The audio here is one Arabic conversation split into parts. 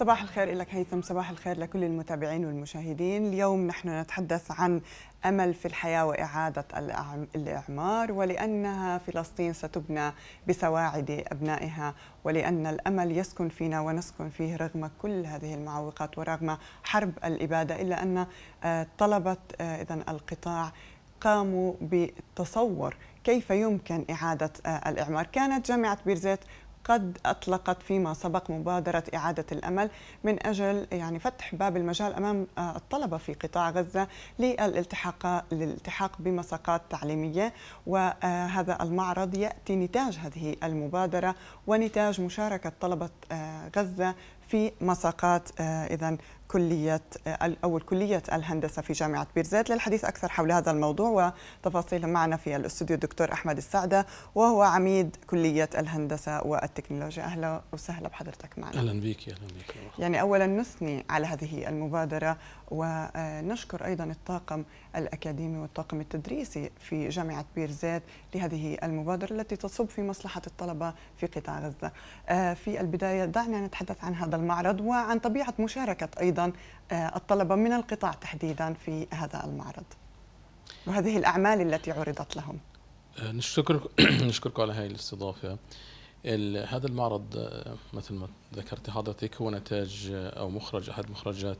صباح الخير لك هيثم صباح الخير لكل المتابعين والمشاهدين. اليوم نحن نتحدث عن أمل في الحياة وإعادة الإعمار ولأنها فلسطين ستبنى بسواعد أبنائها ولأن الأمل يسكن فينا ونسكن فيه رغم كل هذه المعوقات ورغم حرب الإبادة إلا أن آه، طلبة آه، إذن القطاع قاموا بتصور كيف يمكن إعادة آه، الإعمار. كانت جامعة بيرزيت قد أطلقت فيما سبق مبادرة إعادة الأمل من أجل يعني فتح باب المجال أمام آه، الطلبة في قطاع غزة للالتحاق للالتحاق بمساقات تعليمية. وهذا المعرض يأتي نتاج هذه المبادرة ونتاج مشاركة طلبة آه، غزة في مساقات آه، إذا كلية آه، أو كلية الهندسة في جامعة بيرزيت للحديث أكثر حول هذا الموضوع وتفاصيل معنا في الاستوديو الدكتور أحمد السعدة وهو عميد كلية الهندسة والتكنولوجيا. أهلا وسهلا بحضرتك معنا. أهلا بك أهلا بك. يعني أولا نثني على هذه المبادرة ونشكر أيضا الطاقم الأكاديمي والطاقم التدريسي في جامعة بيرزيت لهذه المبادرة التي تصب في مصلحة الطلبة في قطاع غزة. آه، في البداية دعنا نتحدث عن هذا المعرض وعن طبيعة مشاركة أيضا آه، الطلبة من القطاع تحديدا في هذا المعرض. وهذه الأعمال التي عرضت لهم. آه، نشكرك نشكركم على هذه الاستضافة. هذا المعرض مثل ما ذكرت حضرتك هو نتاج أو مخرج أحد مخرجات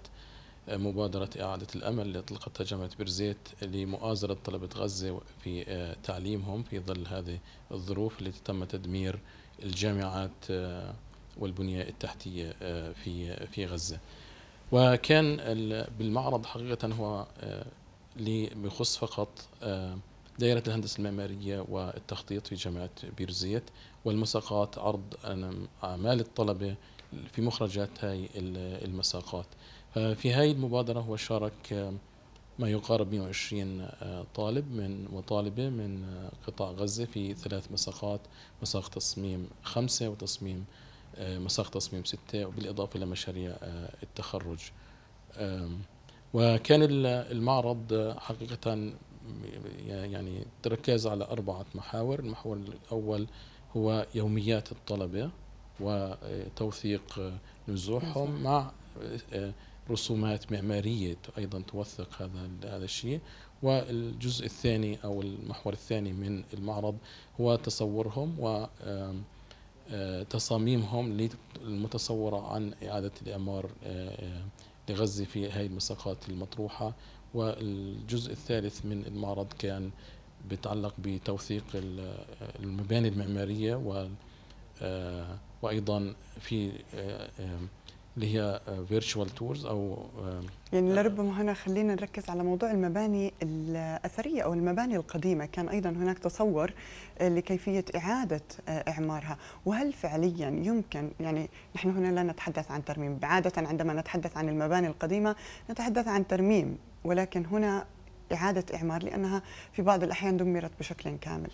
مبادرة إعادة الأمل اللي أطلقتها جامعة بيرزيت لمؤازرة طلبة غزة في آه، تعليمهم في ظل هذه الظروف التي تم تدمير الجامعات آه، والبنية التحتية آه، في في غزة. وكان بالمعرض حقيقة هو بخص فقط دائرة الهندسة المعمارية والتخطيط في جامعة بيرزيت والمساقات عرض أعمال الطلبة في مخرجات هاي المساقات. في هذه المبادرة هو شارك ما يقارب 120 آه، طالب من وطالبة من آه، قطاع غزة في ثلاث مساقات مساق تصميم خمسة وتصميم آه، مساق تصميم ستة وبالإضافة إلى مشاريع التخرج. وكان المعرض حقيقة يعني تركز على أربعة محاور. المحور الأول هو يوميات الطلبة وتوثيق نزوحهم مع رسومات معمارية أيضا توثق هذا هذا الشيء. والجزء الثاني أو المحور الثاني من المعرض هو تصورهم و تصاميمهم المتصورة عن إعادة الإعمار لغزة في هذه المساقات المطروحة. والجزء الثالث من المعرض كان بيتعلق بتوثيق المباني المعمارية و وأيضا في اللي هي virtual tours أو يعني لربما هنا خلينا نركز على موضوع المباني الأثرية أو المباني القديمة. كان أيضا هناك تصور آه، لكيفية إعادة آه، إعمارها. وهل فعليا يمكن يعني نحن هنا لا نتحدث عن ترميم. عاده عندما نتحدث عن المباني القديمة نتحدث عن ترميم. ولكن هنا إعادة إعمار لأنها في بعض الأحيان دمرت بشكل كامل.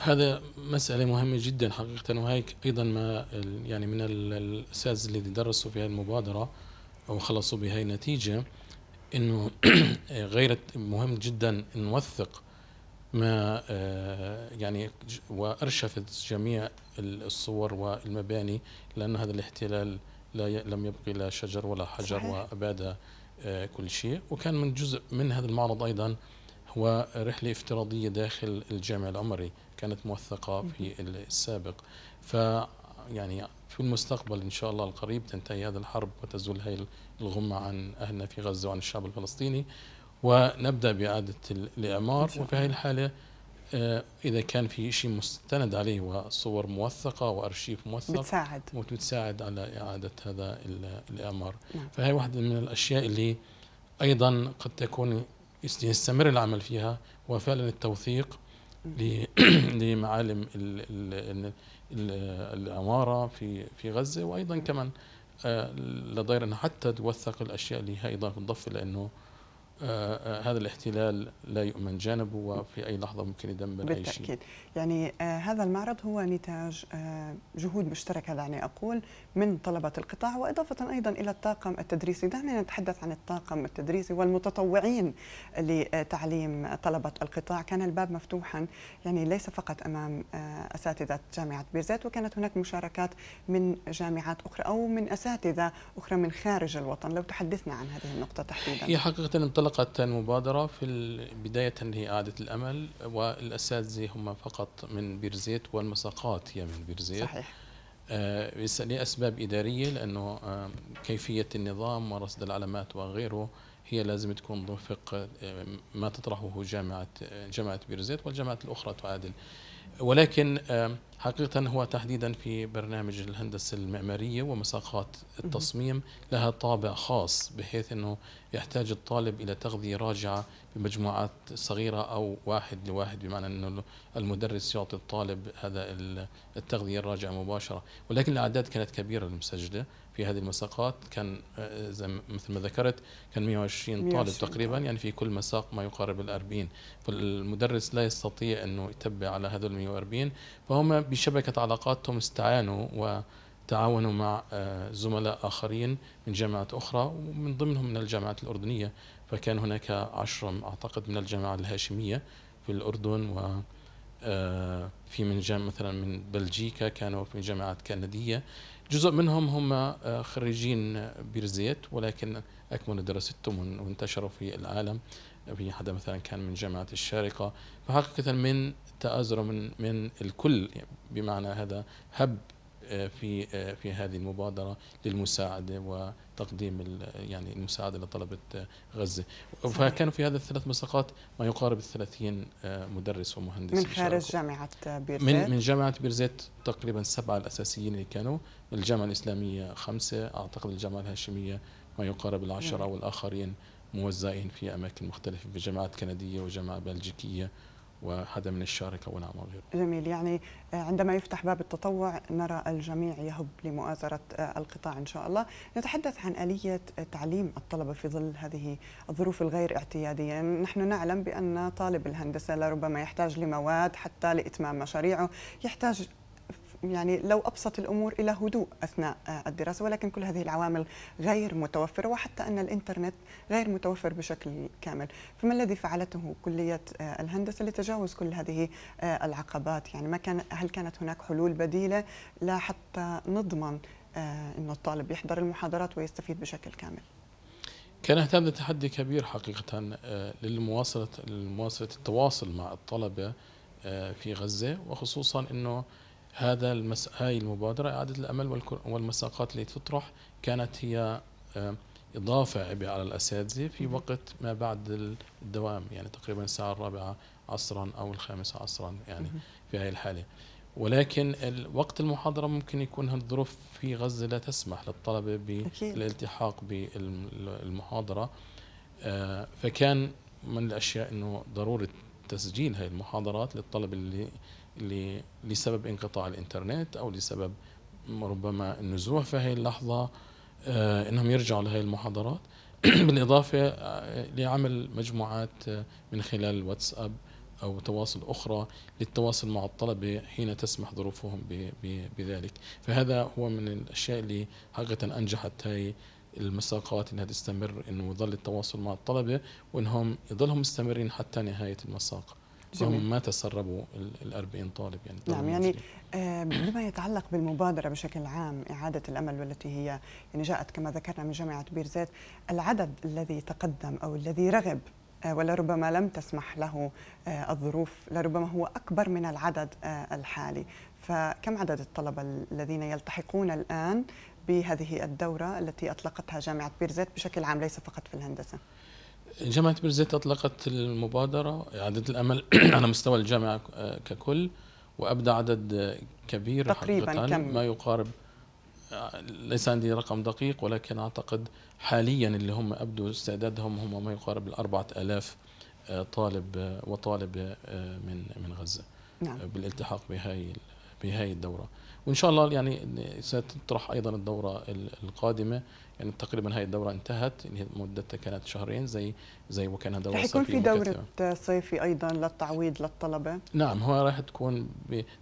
هذا مسألة مهمة جدا حقيقة وهيك أيضا ما يعني من الأساتذة اللي درسوا في هذه المبادرة أو خلصوا بهي النتيجة إنه غير مهم جدا نوثق ما آه، يعني وأرشفت جميع الصور والمباني لأن هذا الاحتلال لا لم يبقي لا شجر ولا حجر صحيح. وأباد آه، كل شيء وكان من جزء من هذا المعرض أيضا هو رحلة افتراضية داخل الجامع العمري كانت موثقة في السابق. ف يعني في المستقبل إن شاء الله القريب تنتهي هذه الحرب وتزول هذه الغمة عن أهلنا في غزة وعن الشعب الفلسطيني ونبدأ بإعادة الإعمار. وفي هذه الحالة آه، إذا كان في شيء مستند عليه وصور موثقة وأرشيف موثق بتساعد. وتساعد على إعادة هذا الإعمار. نعم. فهي واحدة من الأشياء اللي أيضا قد تكون يستمر العمل فيها. وفعلا التوثيق لمعالم العمارة في في غزة وأيضا كمان آه، لدير حتى توثق الأشياء اللي هي أيضا تضف لأنه آه، آه، هذا الاحتلال لا يؤمن جانبه وفي أي لحظة ممكن يدمر أي شيء. بالتأكيد. يعني آه هذا المعرض هو نتاج آه جهود مشتركة دعني أقول من طلبة القطاع وإضافة أيضا إلى الطاقم التدريسي. دعنا نتحدث عن الطاقم التدريسي والمتطوعين لتعليم طلبة القطاع. كان الباب مفتوحا يعني ليس فقط أمام آه أساتذة جامعة بيرزيت وكانت هناك مشاركات من جامعات أخرى أو من أساتذة أخرى من خارج الوطن. لو تحدثنا عن هذه النقطة تحديدا. هي حقيقة انطلقت المبادرة في بداية هي إعادة الأمل والأساتذة هم فقط من بيرزيت والمساقات هي من بيرزيت. صحيح. آه لأسباب إدارية لأنه آه كيفية النظام ورصد العلامات وغيره هي لازم تكون وفق آه ما تطرحه جامعة جامعة بيرزيت والجامعات الأخرى تعادل. ولكن حقيقة هو تحديدا في برنامج الهندسة المعمارية ومساقات التصميم لها طابع خاص بحيث أنه يحتاج الطالب إلى تغذية راجعة بمجموعات صغيرة أو واحد لواحد بمعنى أنه المدرس يعطي الطالب هذا التغذية الراجعة مباشرة. ولكن الأعداد كانت كبيرة المسجلة في هذه المساقات. كان آه، مثل ما ذكرت كان 120 طالب تقريبا يعني في كل مساق ما يقارب ال 40 فالمدرس لا يستطيع إنه يتبع على هذول 140 فهم بشبكة علاقاتهم استعانوا وتعاونوا مع آه، زملاء آخرين من جامعات أخرى ومن ضمنهم من الجامعات الأردنية. فكان هناك عشرة أعتقد من الجامعة الهاشمية في الأردن و آه، في من جامعة مثلا من بلجيكا كانوا في جامعات كندية. جزء منهم هم آه، خريجين بيرزيت ولكن أكملوا دراستهم وانتشروا في العالم. في حدا مثلا كان من جامعة الشارقة. فحقيقة من تآزر من من الكل بمعنى هذا هب آه، في آه، في هذه المبادرة للمساعدة وتقديم يعني المساعدة لطلبة غزة. فكانوا في هذه الثلاث مساقات ما يقارب 30 مدرس ومهندس من خارج جامعة بيرزيت؟ من من جامعة بيرزيت تقريبا سبعة الأساسيين اللي كانوا. الجامعة الإسلامية خمسة أعتقد الجامعة الهاشمية ما يقارب العشرة نعم. موزعين في أماكن مختلفة في جامعات كندية وجامعة بلجيكية وحدا من الشارقة ونعم وغيره جميل. يعني عندما يفتح باب التطوع نرى الجميع يهب لمؤازرة القطاع إن شاء الله. نتحدث عن آلية تعليم الطلبة في ظل هذه الظروف الغير اعتيادية. نحن نعلم بأن طالب الهندسة لربما يحتاج لمواد حتى لإتمام مشاريعه يحتاج يعني لو أبسط الأمور إلى هدوء أثناء آه، الدراسة ولكن كل هذه العوامل غير متوفرة وحتى أن الإنترنت غير متوفر بشكل كامل، فما الذي فعلته كلية آه، الهندسة لتجاوز كل هذه آه، العقبات؟ يعني ما كان هل كانت هناك حلول بديلة لا حتى نضمن إنه الطالب يحضر المحاضرات ويستفيد بشكل كامل؟ كان هذا تحدي كبير حقيقة للمواصلة لمواصلة التواصل مع الطلبة في غزة وخصوصا أنه هذا المس... هاي المبادرة إعادة الأمل والمساقات اللي تطرح كانت هي إضافة عبء على الأساتذة في وقت ما بعد الدوام يعني تقريبا الساعة الرابعة عصرا أو الخامسة عصرا يعني في هاي الحالة. ولكن وقت المحاضرة ممكن يكون الظروف في غزة لا تسمح للطلبة بالالتحاق بالمحاضرة آه، فكان من الأشياء أنه ضرورة تسجيل هاي المحاضرات للطلبة اللي لسبب انقطاع الإنترنت أو لسبب ربما النزوح في هذه اللحظة آه، إنهم يرجعوا لهي المحاضرات. بالإضافة آه، لعمل مجموعات آه، من خلال الواتساب أو تواصل أخرى للتواصل مع الطلبة حين تسمح ظروفهم بذلك. فهذا هو من الأشياء اللي حقيقة أنجحت هاي المساقات إنها تستمر إنه يظل التواصل مع الطلبة وإنهم يظلهم مستمرين حتى نهاية المساق. هم ما تسربوا ال 40 طالب يعني. نعم يعني آه، بما يتعلق بالمبادرة بشكل عام إعادة الأمل والتي هي يعني جاءت كما ذكرنا من جامعة بير زيت العدد الذي تقدم أو الذي رغب آه، ولربما لم تسمح له آه، الظروف لربما هو أكبر من العدد الحالي. فكم عدد الطلبة الذين يلتحقون الآن؟ بهذه الدورة التي أطلقتها جامعة بيرزيت بشكل عام ليس فقط في الهندسة جامعة برزيت أطلقت المبادرة إعادة الأمل على مستوى الجامعة ككل وأبدى عدد كبير تقريبا كم؟ ما يقارب ليس عندي رقم دقيق ولكن أعتقد حاليا اللي هم أبدوا استعدادهم هم ما يقارب الأربعة آلاف طالب وطالبة من من غزة نعم. بالالتحاق بهاي بهاي الدورة وإن شاء الله يعني ستطرح أيضا الدورة القادمة. يعني تقريبا هاي الدورة انتهت اللي مدتها كانت شهرين زي زي وكان دوره رح يكون في دورة صيفي أيضا للتعويض للطلبة؟ نعم هو راح تكون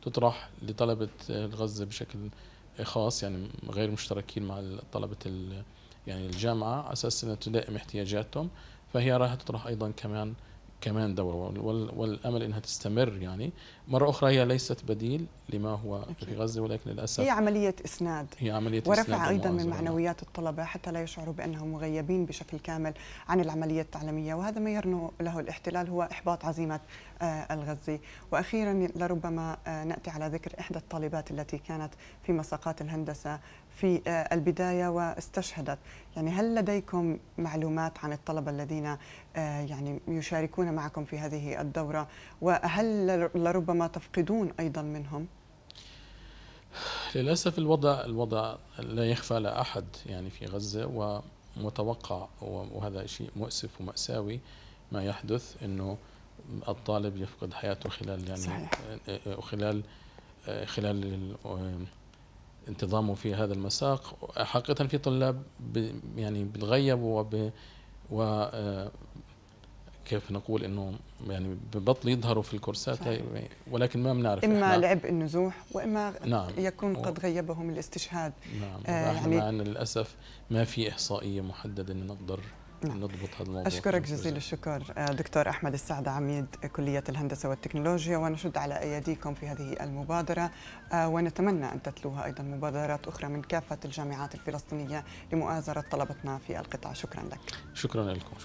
تطرح لطلبة غزه بشكل خاص يعني غير مشتركين مع طلبة يعني الجامعة على أساس إنها تلائم احتياجاتهم. فهي راح تطرح أيضا كمان كمان دورة والأمل أنها تستمر يعني. مرة أخرى هي ليست بديل لما هو. في غزة ولكن للأسف هي عملية إسناد. هي عملية ورفع إسناد أيضا من معنويات الطلبة حتى لا يشعروا بأنهم مغيبين بشكل كامل عن العملية التعليمية. وهذا ما يرنو له الاحتلال هو إحباط عزيمة آه، الغزي وأخيرا لربما آه، نأتي على ذكر إحدى الطالبات التي كانت في مساقات الهندسة في آه، البداية واستشهدت يعني هل لديكم معلومات عن الطلبة الذين آه، يعني يشاركون معكم في هذه الدورة وهل لربما تفقدون أيضا منهم؟ للأسف الوضع الوضع لا يخفى على أحد يعني في غزة ومتوقع وهذا شيء مؤسف ومأساوي ما يحدث أنه الطالب يفقد حياته خلال يعني صحيح. آه، خلال خلال انتظامه في هذا المساق حقيقة في طلاب يعني بتغيبوا وب و آه، كيف نقول إنه يعني ببطل يظهروا في الكورسات صحيح. ولكن ما بنعرف إما لعب النزوح وإما نعم. يكون قد غيبهم الاستشهاد نعم آه يعني مع إن للأسف ما في إحصائية محددة ان نقدر نعم. نضبط هذا الموضوع. أشكرك جزيل الشكر آه، دكتور أحمد السعد عميد كلية الهندسة والتكنولوجيا ونشد على أيديكم في هذه المبادرة. آه، ونتمنى أن تتلوها أيضا مبادرات أخرى من كافة الجامعات الفلسطينية لمؤازرة طلبتنا في القطاع. شكرا لك. شكرا لكم. شكرا.